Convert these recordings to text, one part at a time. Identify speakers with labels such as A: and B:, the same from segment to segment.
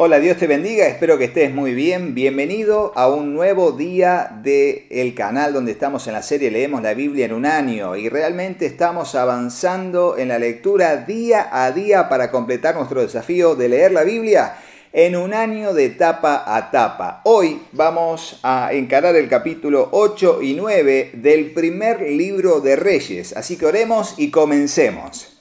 A: Hola, Dios te bendiga, espero que estés muy bien. Bienvenido a un nuevo día del canal donde estamos en la serie Leemos la Biblia en un año y realmente estamos avanzando en la lectura día a día para completar nuestro desafío de leer la Biblia en un año de tapa a tapa. Hoy vamos a encarar el capítulo 8 y 9 del primer libro de Reyes, así que oremos y comencemos.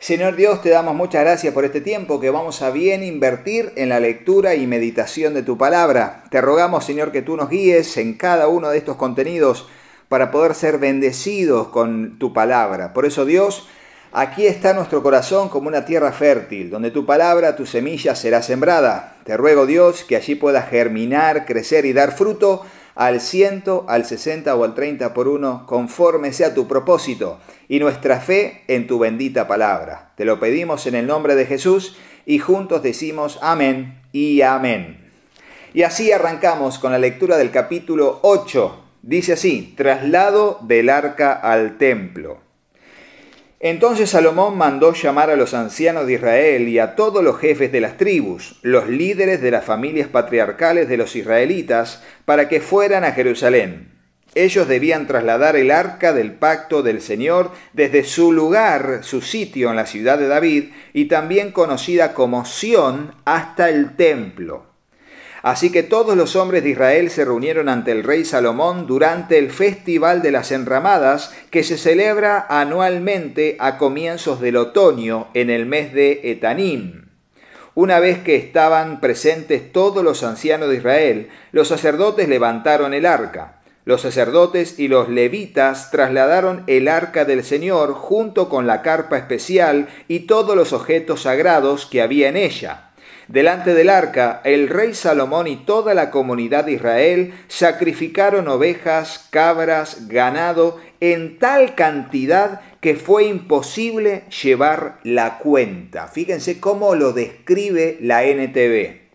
A: Señor Dios, te damos muchas gracias por este tiempo que vamos a bien invertir en la lectura y meditación de tu palabra. Te rogamos, Señor, que tú nos guíes en cada uno de estos contenidos para poder ser bendecidos con tu palabra. Por eso, Dios, aquí está nuestro corazón como una tierra fértil, donde tu palabra, tu semilla será sembrada. Te ruego, Dios, que allí pueda germinar, crecer y dar fruto al ciento, al sesenta o al treinta por uno, conforme sea tu propósito y nuestra fe en tu bendita palabra. Te lo pedimos en el nombre de Jesús y juntos decimos amén y amén. Y así arrancamos con la lectura del capítulo 8. Dice así, traslado del arca al templo. Entonces Salomón mandó llamar a los ancianos de Israel y a todos los jefes de las tribus, los líderes de las familias patriarcales de los israelitas, para que fueran a Jerusalén. Ellos debían trasladar el arca del pacto del Señor desde su lugar, su sitio en la ciudad de David, y también conocida como Sión, hasta el templo. Así que todos los hombres de Israel se reunieron ante el rey Salomón durante el Festival de las Enramadas que se celebra anualmente a comienzos del otoño en el mes de Etanim. Una vez que estaban presentes todos los ancianos de Israel, los sacerdotes levantaron el arca. Los sacerdotes y los levitas trasladaron el arca del Señor junto con la carpa especial y todos los objetos sagrados que había en ella. Delante del arca, el rey Salomón y toda la comunidad de Israel sacrificaron ovejas, cabras, ganado, en tal cantidad que fue imposible llevar la cuenta. Fíjense cómo lo describe la NTV.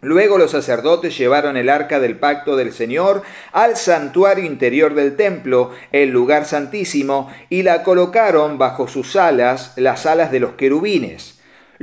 A: Luego los sacerdotes llevaron el arca del pacto del Señor al santuario interior del templo, el lugar santísimo, y la colocaron bajo sus alas, las alas de los querubines.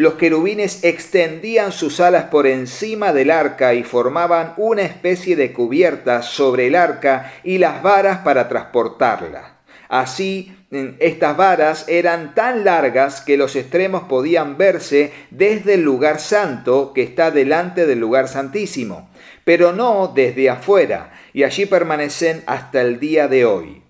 A: Los querubines extendían sus alas por encima del arca y formaban una especie de cubierta sobre el arca y las varas para transportarla. Así, estas varas eran tan largas que los extremos podían verse desde el lugar santo que está delante del lugar santísimo, pero no desde afuera, y allí permanecen hasta el día de hoy.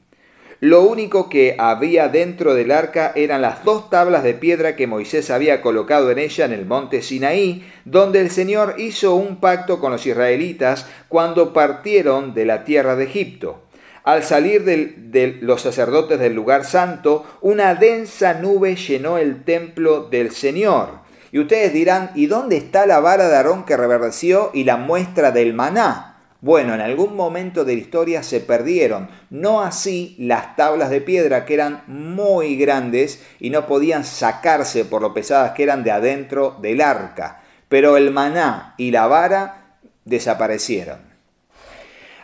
A: Lo único que había dentro del arca eran las dos tablas de piedra que Moisés había colocado en ella en el monte Sinaí, donde el Señor hizo un pacto con los israelitas cuando partieron de la tierra de Egipto. Al salir de los sacerdotes del lugar santo, una densa nube llenó el templo del Señor. Y ustedes dirán, ¿y dónde está la vara de Aarón que reverdeció y la muestra del maná? Bueno, en algún momento de la historia se perdieron, no así las tablas de piedra que eran muy grandes y no podían sacarse por lo pesadas que eran de adentro del arca, pero el maná y la vara desaparecieron.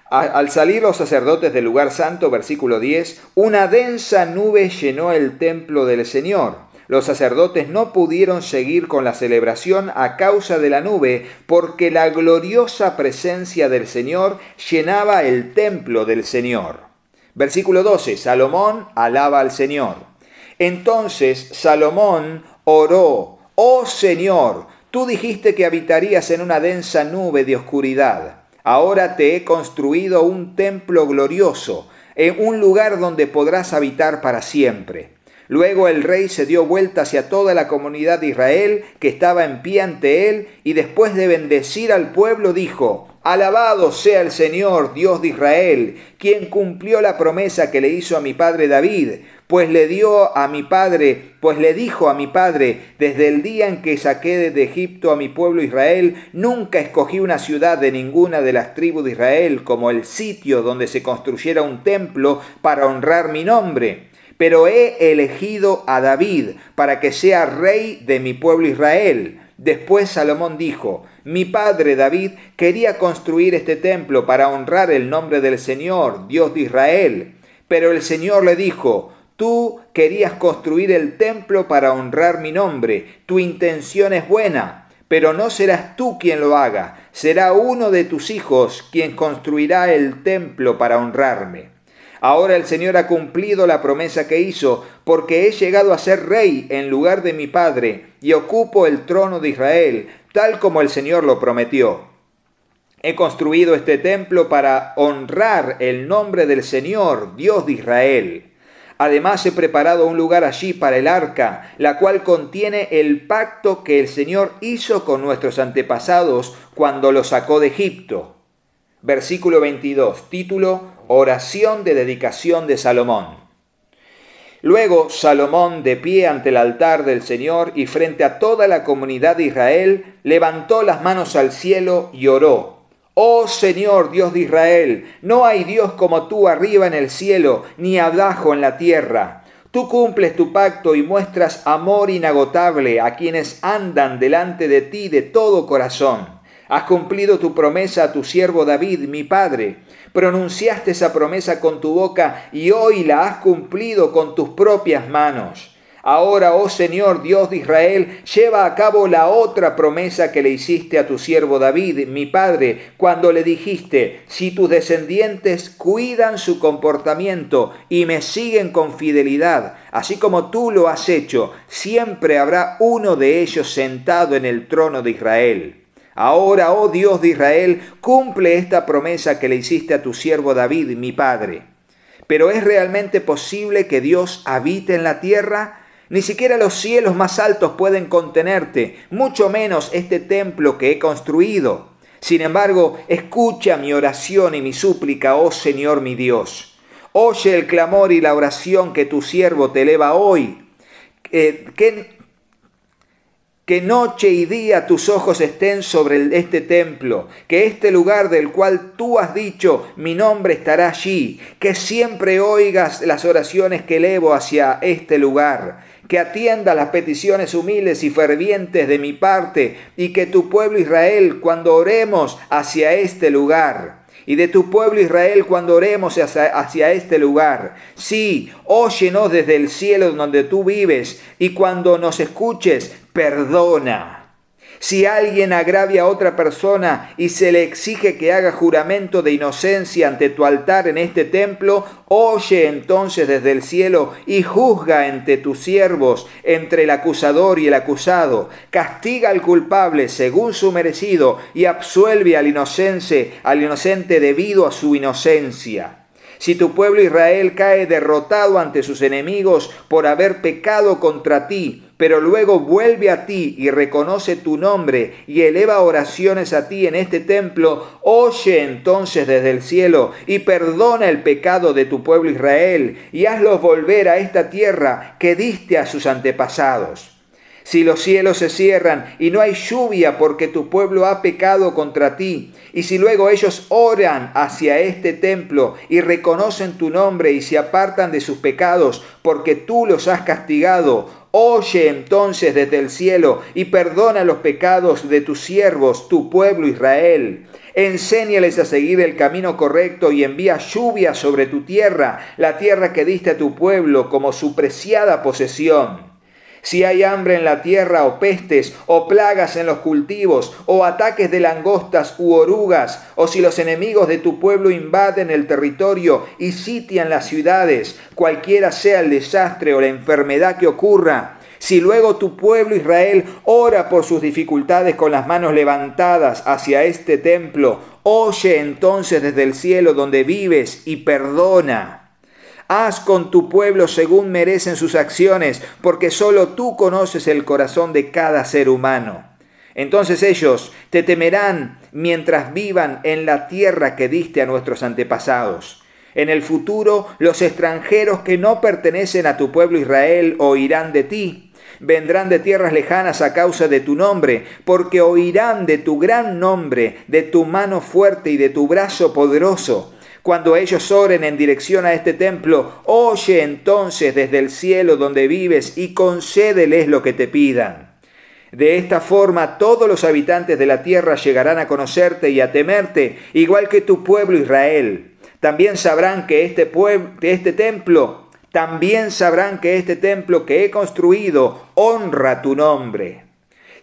A: Al salir los sacerdotes del lugar santo, versículo 10, una densa nube llenó el templo del Señor los sacerdotes no pudieron seguir con la celebración a causa de la nube, porque la gloriosa presencia del Señor llenaba el templo del Señor. Versículo 12. Salomón alaba al Señor. Entonces Salomón oró, oh Señor, tú dijiste que habitarías en una densa nube de oscuridad. Ahora te he construido un templo glorioso, en un lugar donde podrás habitar para siempre. Luego el rey se dio vuelta hacia toda la comunidad de Israel que estaba en pie ante él y después de bendecir al pueblo dijo, Alabado sea el Señor, Dios de Israel, quien cumplió la promesa que le hizo a mi padre David, pues le dio a mi padre, pues le dijo a mi padre, desde el día en que saqué de Egipto a mi pueblo Israel, nunca escogí una ciudad de ninguna de las tribus de Israel como el sitio donde se construyera un templo para honrar mi nombre pero he elegido a David para que sea rey de mi pueblo Israel. Después Salomón dijo, mi padre David quería construir este templo para honrar el nombre del Señor, Dios de Israel. Pero el Señor le dijo, tú querías construir el templo para honrar mi nombre, tu intención es buena pero no serás tú quien lo haga, será uno de tus hijos quien construirá el templo para honrarme. Ahora el Señor ha cumplido la promesa que hizo, porque he llegado a ser rey en lugar de mi padre, y ocupo el trono de Israel, tal como el Señor lo prometió. He construido este templo para honrar el nombre del Señor, Dios de Israel. Además he preparado un lugar allí para el arca, la cual contiene el pacto que el Señor hizo con nuestros antepasados cuando lo sacó de Egipto. Versículo 22, título Oración de dedicación de Salomón. Luego Salomón, de pie ante el altar del Señor y frente a toda la comunidad de Israel, levantó las manos al cielo y oró. Oh Señor Dios de Israel, no hay Dios como tú arriba en el cielo, ni abajo en la tierra. Tú cumples tu pacto y muestras amor inagotable a quienes andan delante de ti de todo corazón. Has cumplido tu promesa a tu siervo David, mi padre. Pronunciaste esa promesa con tu boca y hoy la has cumplido con tus propias manos. Ahora, oh Señor Dios de Israel, lleva a cabo la otra promesa que le hiciste a tu siervo David, mi padre, cuando le dijiste, si tus descendientes cuidan su comportamiento y me siguen con fidelidad, así como tú lo has hecho, siempre habrá uno de ellos sentado en el trono de Israel. Ahora, oh Dios de Israel, cumple esta promesa que le hiciste a tu siervo David, mi padre. Pero ¿es realmente posible que Dios habite en la tierra? Ni siquiera los cielos más altos pueden contenerte, mucho menos este templo que he construido. Sin embargo, escucha mi oración y mi súplica, oh Señor mi Dios. Oye el clamor y la oración que tu siervo te eleva hoy. Eh, que noche y día tus ojos estén sobre este templo, que este lugar del cual tú has dicho, mi nombre estará allí, que siempre oigas las oraciones que elevo hacia este lugar que atienda las peticiones humildes y fervientes de mi parte, y que tu pueblo Israel, cuando oremos hacia este lugar, y de tu pueblo Israel cuando oremos hacia, este lugar. Sí, óyenos desde el cielo donde tú vives, y cuando nos escuches, perdona. Si alguien agravia a otra persona y se le exige que haga juramento de inocencia ante tu altar en este templo, oye entonces desde el cielo y juzga entre tus siervos, entre el acusador y el acusado. Castiga al culpable según su merecido y absuelve al inocente, al inocente debido a su inocencia. Si tu pueblo Israel cae derrotado ante sus enemigos por haber pecado contra ti, pero luego vuelve a ti y reconoce tu nombre y eleva oraciones a ti en este templo, oye entonces desde el cielo y perdona el pecado de tu pueblo Israel y hazlos volver a esta tierra que diste a sus antepasados. Si los cielos se cierran y no hay lluvia porque tu pueblo ha pecado contra ti, y si luego ellos oran hacia este templo y reconocen tu nombre y se apartan de sus pecados porque tú los has castigado, Oye entonces desde el cielo y perdona los pecados de tus siervos, tu pueblo Israel. Enséñales a seguir el camino correcto y envía lluvia sobre tu tierra, la tierra que diste a tu pueblo como su preciada posesión. Si hay hambre en la tierra o pestes o plagas en los cultivos o ataques de langostas u orugas, o si los enemigos de tu pueblo invaden el territorio y sitian las ciudades, cualquiera sea el desastre o la enfermedad que ocurra, si luego tu pueblo Israel ora por sus dificultades con las manos levantadas hacia este templo, oye entonces desde el cielo donde vives y perdona. Haz con tu pueblo según merecen sus acciones, porque solo tú conoces el corazón de cada ser humano. Entonces ellos te temerán mientras vivan en la tierra que diste a nuestros antepasados. En el futuro los extranjeros que no pertenecen a tu pueblo Israel oirán de ti. Vendrán de tierras lejanas a causa de tu nombre, porque oirán de tu gran nombre, de tu mano fuerte y de tu brazo poderoso cuando ellos oren en dirección a este templo, oye entonces desde el cielo donde vives y concédeles lo que te pidan. De esta forma todos los habitantes de la tierra llegarán a conocerte y a temerte, igual que tu pueblo Israel. También sabrán que este, que este templo, también sabrán que este templo que he construido honra tu nombre.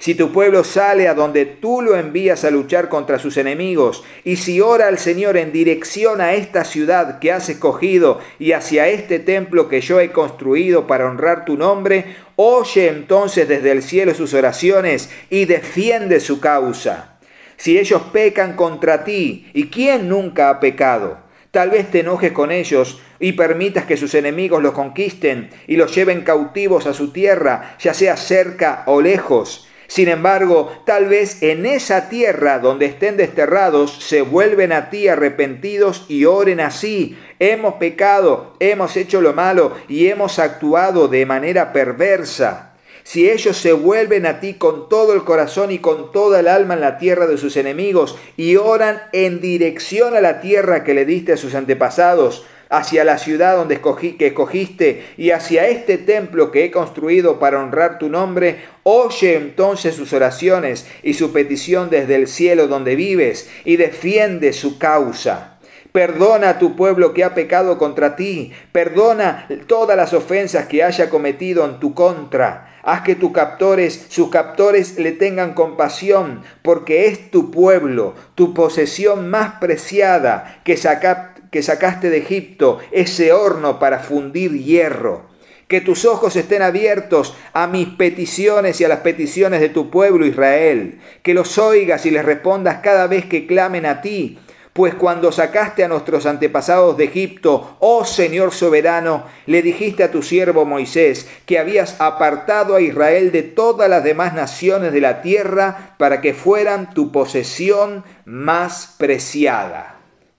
A: Si tu pueblo sale a donde tú lo envías a luchar contra sus enemigos, y si ora al Señor en dirección a esta ciudad que has escogido y hacia este templo que yo he construido para honrar tu nombre, oye entonces desde el cielo sus oraciones y defiende su causa. Si ellos pecan contra ti, ¿y quién nunca ha pecado? Tal vez te enojes con ellos y permitas que sus enemigos los conquisten y los lleven cautivos a su tierra, ya sea cerca o lejos sin embargo, tal vez en esa tierra donde estén desterrados se vuelven a ti arrepentidos y oren así. Hemos pecado, hemos hecho lo malo y hemos actuado de manera perversa. Si ellos se vuelven a ti con todo el corazón y con toda el alma en la tierra de sus enemigos y oran en dirección a la tierra que le diste a sus antepasados, hacia la ciudad donde escogí, que escogiste y hacia este templo que he construido para honrar tu nombre, oye entonces sus oraciones y su petición desde el cielo donde vives y defiende su causa. Perdona a tu pueblo que ha pecado contra ti. Perdona todas las ofensas que haya cometido en tu contra. Haz que tus captores, sus captores le tengan compasión, porque es tu pueblo, tu posesión más preciada que saca que sacaste de Egipto, ese horno para fundir hierro. Que tus ojos estén abiertos a mis peticiones y a las peticiones de tu pueblo Israel. Que los oigas y les respondas cada vez que clamen a ti. Pues cuando sacaste a nuestros antepasados de Egipto, oh Señor soberano, le dijiste a tu siervo Moisés que habías apartado a Israel de todas las demás naciones de la tierra para que fueran tu posesión más preciada.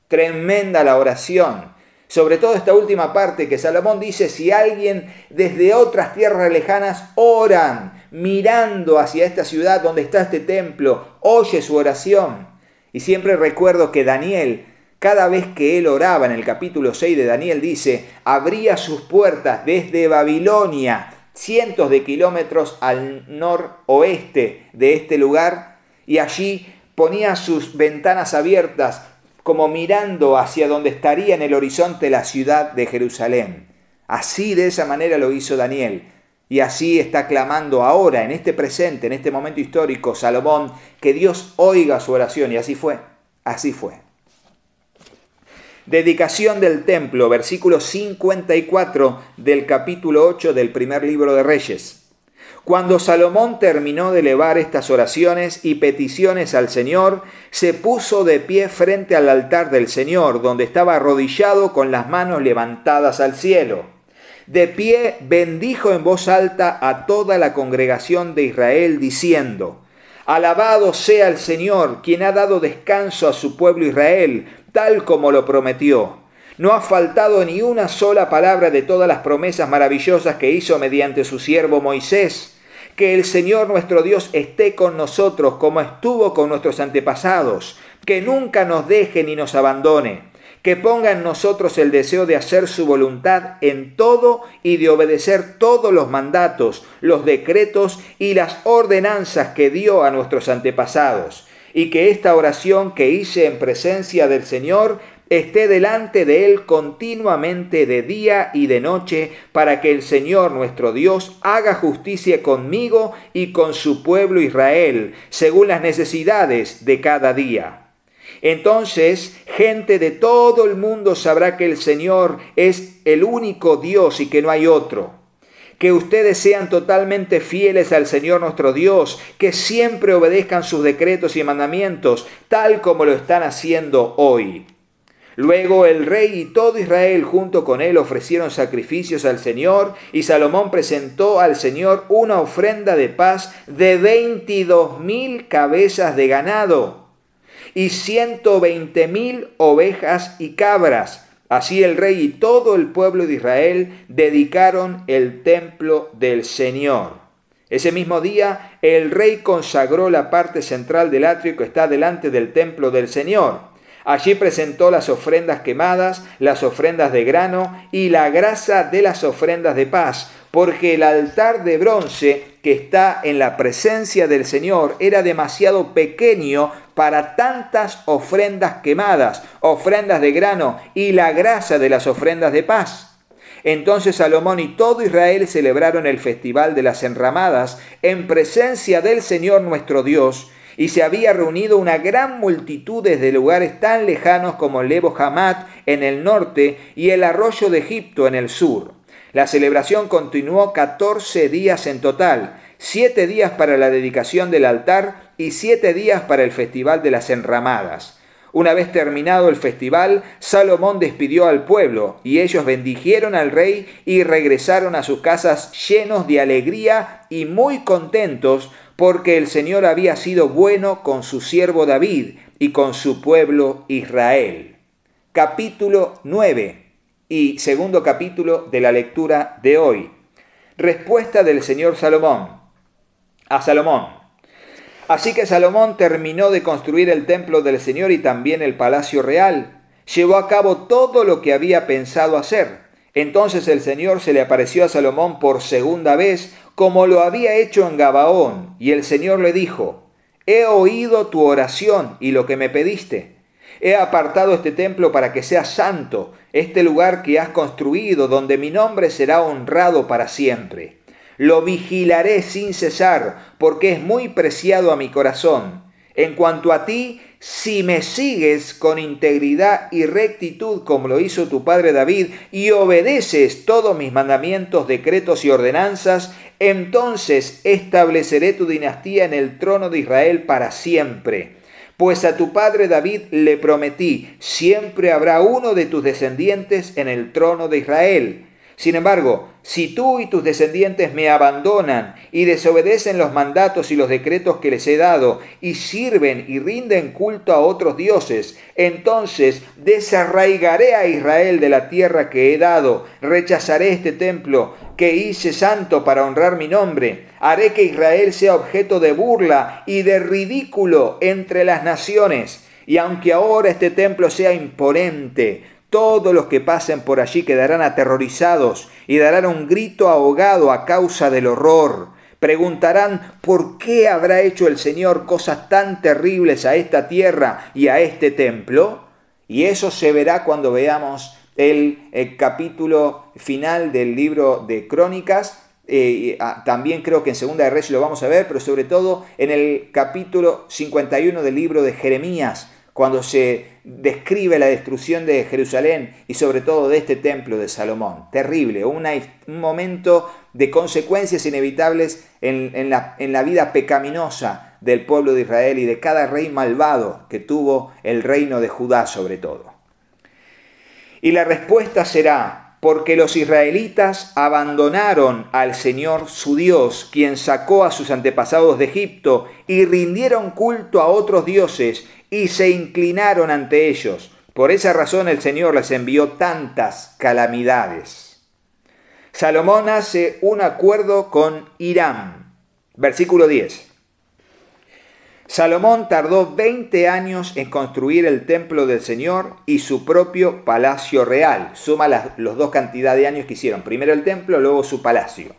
A: Tremenda la oración. Sobre todo esta última parte que Salomón dice, si alguien desde otras tierras lejanas oran mirando hacia esta ciudad donde está este templo, oye su oración. Y siempre recuerdo que Daniel, cada vez que él oraba en el capítulo 6 de Daniel, dice, abría sus puertas desde Babilonia, cientos de kilómetros al noroeste de este lugar, y allí ponía sus ventanas abiertas como mirando hacia donde estaría en el horizonte la ciudad de Jerusalén. Así de esa manera lo hizo Daniel. Y así está clamando ahora, en este presente, en este momento histórico, Salomón, que Dios oiga su oración. Y así fue, así fue. Dedicación del templo, versículo 54 del capítulo 8 del primer libro de Reyes. Cuando Salomón terminó de elevar estas oraciones y peticiones al Señor, se puso de pie frente al altar del Señor, donde estaba arrodillado con las manos levantadas al cielo. De pie bendijo en voz alta a toda la congregación de Israel, diciendo, Alabado sea el Señor, quien ha dado descanso a su pueblo Israel, tal como lo prometió. No ha faltado ni una sola palabra de todas las promesas maravillosas que hizo mediante su siervo Moisés que el Señor nuestro Dios esté con nosotros como estuvo con nuestros antepasados, que nunca nos deje ni nos abandone, que ponga en nosotros el deseo de hacer su voluntad en todo y de obedecer todos los mandatos, los decretos y las ordenanzas que dio a nuestros antepasados, y que esta oración que hice en presencia del Señor esté delante de Él continuamente de día y de noche, para que el Señor nuestro Dios haga justicia conmigo y con su pueblo Israel, según las necesidades de cada día. Entonces, gente de todo el mundo sabrá que el Señor es el único Dios y que no hay otro. Que ustedes sean totalmente fieles al Señor nuestro Dios, que siempre obedezcan sus decretos y mandamientos, tal como lo están haciendo hoy. Luego el rey y todo Israel junto con él ofrecieron sacrificios al Señor y Salomón presentó al Señor una ofrenda de paz de veintidós mil cabezas de ganado y ciento veinte mil ovejas y cabras. Así el rey y todo el pueblo de Israel dedicaron el templo del Señor. Ese mismo día el rey consagró la parte central del atrio que está delante del templo del Señor Allí presentó las ofrendas quemadas, las ofrendas de grano y la grasa de las ofrendas de paz, porque el altar de bronce que está en la presencia del Señor era demasiado pequeño para tantas ofrendas quemadas, ofrendas de grano y la grasa de las ofrendas de paz. Entonces Salomón y todo Israel celebraron el festival de las enramadas en presencia del Señor nuestro Dios, y se había reunido una gran multitud desde lugares tan lejanos como Lebo Hamat en el norte y el arroyo de Egipto en el sur. La celebración continuó 14 días en total, siete días para la dedicación del altar y siete días para el festival de las enramadas. Una vez terminado el festival, Salomón despidió al pueblo, y ellos bendijeron al rey y regresaron a sus casas llenos de alegría y muy contentos, porque el Señor había sido bueno con su siervo David y con su pueblo Israel. Capítulo 9 y segundo capítulo de la lectura de hoy. Respuesta del Señor Salomón. A Salomón. Así que Salomón terminó de construir el templo del Señor y también el palacio real. Llevó a cabo todo lo que había pensado hacer. Entonces el Señor se le apareció a Salomón por segunda vez, como lo había hecho en Gabaón, y el Señor le dijo, He oído tu oración y lo que me pediste. He apartado este templo para que sea santo, este lugar que has construido, donde mi nombre será honrado para siempre. Lo vigilaré sin cesar, porque es muy preciado a mi corazón. En cuanto a ti, si me sigues con integridad y rectitud como lo hizo tu padre David, y obedeces todos mis mandamientos, decretos y ordenanzas, entonces estableceré tu dinastía en el trono de Israel para siempre. Pues a tu padre David le prometí, siempre habrá uno de tus descendientes en el trono de Israel. Sin embargo, si tú y tus descendientes me abandonan y desobedecen los mandatos y los decretos que les he dado y sirven y rinden culto a otros dioses, entonces desarraigaré a Israel de la tierra que he dado, rechazaré este templo que hice santo para honrar mi nombre, haré que Israel sea objeto de burla y de ridículo entre las naciones. Y aunque ahora este templo sea imponente, todos los que pasen por allí quedarán aterrorizados y darán un grito ahogado a causa del horror. Preguntarán, ¿por qué habrá hecho el Señor cosas tan terribles a esta tierra y a este templo? Y eso se verá cuando veamos el, capítulo final del libro de Crónicas. Eh, ah, también creo que en Segunda de Reyes lo vamos a ver, pero sobre todo en el capítulo 51 del libro de Jeremías, cuando se describe la destrucción de Jerusalén y sobre todo de este templo de Salomón. Terrible, un momento de consecuencias inevitables en, la, vida pecaminosa del pueblo de Israel y de cada rey malvado que tuvo el reino de Judá sobre todo. Y la respuesta será, porque los israelitas abandonaron al Señor su Dios, quien sacó a sus antepasados de Egipto, y rindieron culto a otros dioses, y se inclinaron ante ellos. Por esa razón el Señor les envió tantas calamidades. Salomón hace un acuerdo con Irán. Versículo 10. Salomón tardó 20 años en construir el templo del Señor y su propio palacio real. Suma las los dos cantidades de años que hicieron. Primero el templo, luego su palacio.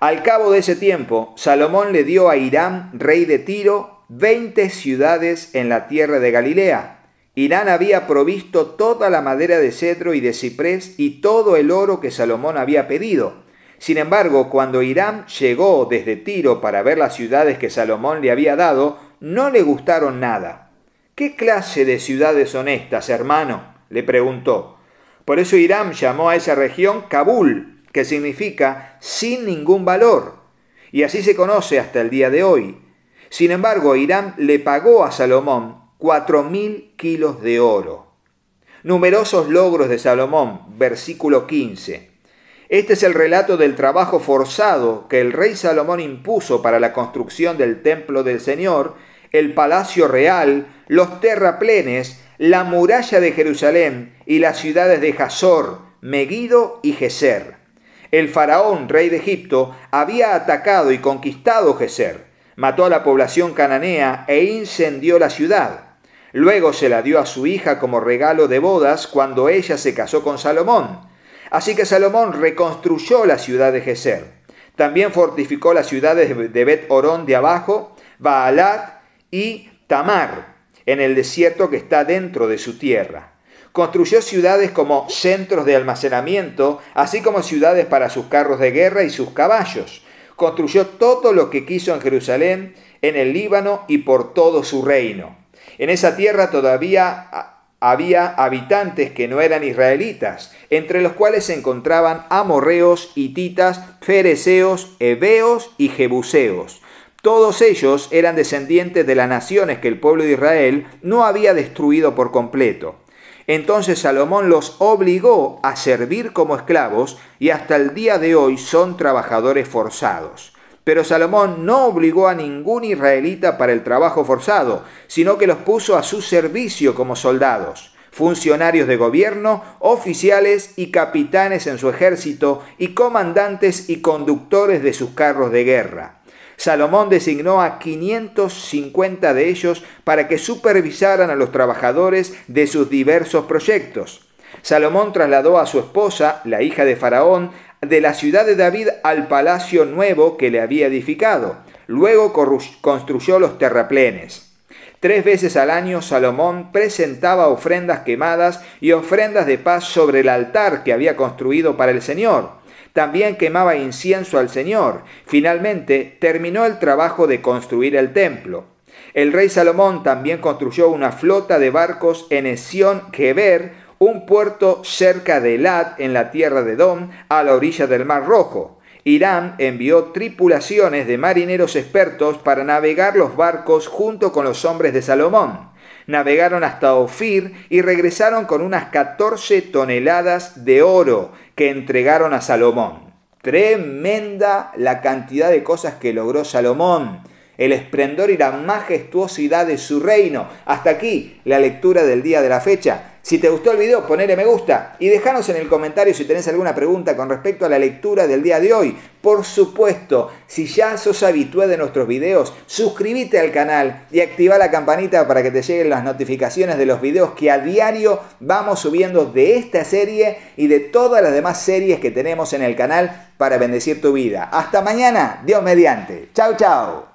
A: Al cabo de ese tiempo, Salomón le dio a Irán, rey de Tiro, veinte ciudades en la tierra de Galilea. Irán había provisto toda la madera de cedro y de ciprés y todo el oro que Salomón había pedido. Sin embargo, cuando Irán llegó desde Tiro para ver las ciudades que Salomón le había dado, no le gustaron nada. ¿Qué clase de ciudades son estas, hermano? le preguntó. Por eso Irán llamó a esa región Kabul, que significa sin ningún valor. Y así se conoce hasta el día de hoy. Sin embargo, Irán le pagó a Salomón cuatro mil kilos de oro. Numerosos logros de Salomón, versículo 15. Este es el relato del trabajo forzado que el rey Salomón impuso para la construcción del templo del Señor, el palacio real, los terraplenes, la muralla de Jerusalén y las ciudades de Hazor, Megiddo y Geser. El faraón, rey de Egipto, había atacado y conquistado Geser mató a la población cananea e incendió la ciudad. Luego se la dio a su hija como regalo de bodas cuando ella se casó con Salomón. Así que Salomón reconstruyó la ciudad de Geser. También fortificó las ciudades de Bet Orón de abajo, Baalat y Tamar, en el desierto que está dentro de su tierra. Construyó ciudades como centros de almacenamiento, así como ciudades para sus carros de guerra y sus caballos. Construyó todo lo que quiso en Jerusalén, en el Líbano y por todo su reino. En esa tierra todavía había habitantes que no eran israelitas, entre los cuales se encontraban amorreos, hititas, fereceos, heveos y jebuseos. Todos ellos eran descendientes de las naciones que el pueblo de Israel no había destruido por completo. Entonces Salomón los obligó a servir como esclavos y hasta el día de hoy son trabajadores forzados. Pero Salomón no obligó a ningún israelita para el trabajo forzado, sino que los puso a su servicio como soldados, funcionarios de gobierno, oficiales y capitanes en su ejército, y comandantes y conductores de sus carros de guerra. Salomón designó a 550 de ellos para que supervisaran a los trabajadores de sus diversos proyectos. Salomón trasladó a su esposa, la hija de Faraón, de la ciudad de David al palacio nuevo que le había edificado. Luego construyó los terraplenes. Tres veces al año Salomón presentaba ofrendas quemadas y ofrendas de paz sobre el altar que había construido para el Señor. También quemaba incienso al Señor. Finalmente terminó el trabajo de construir el templo. El rey Salomón también construyó una flota de barcos en Esión Geber, un puerto cerca de Elat, en la tierra de Dom, a la orilla del Mar Rojo. Irán envió tripulaciones de marineros expertos para navegar los barcos junto con los hombres de Salomón. Navegaron hasta Ofir y regresaron con unas 14 toneladas de oro que entregaron a Salomón. Tremenda la cantidad de cosas que logró Salomón, el esplendor y la majestuosidad de su reino. Hasta aquí la lectura del día de la fecha. Si te gustó el video, ponele me gusta y déjanos en el comentario si tenés alguna pregunta con respecto a la lectura del día de hoy. Por supuesto, si ya sos habitué de nuestros videos, suscríbete al canal y activa la campanita para que te lleguen las notificaciones de los videos que a diario vamos subiendo de esta serie y de todas las demás series que tenemos en el canal para bendecir tu vida. Hasta mañana, Dios mediante. Chao, chao.